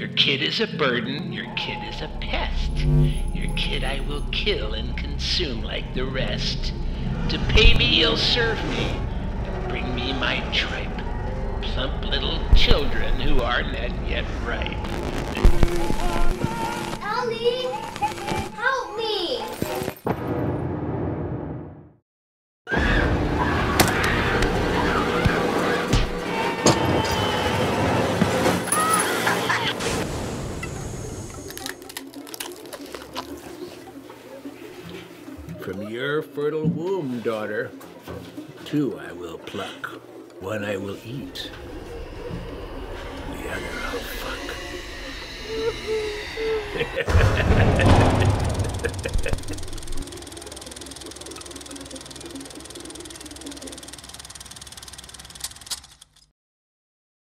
Your kid is a burden, your kid is a pest. Your kid I will kill and consume like the rest. To pay me, you'll serve me, and bring me my tripe. Plump little children who are not yet ripe. From your fertile womb, daughter, two I will pluck. One I will eat. The other I'll fuck.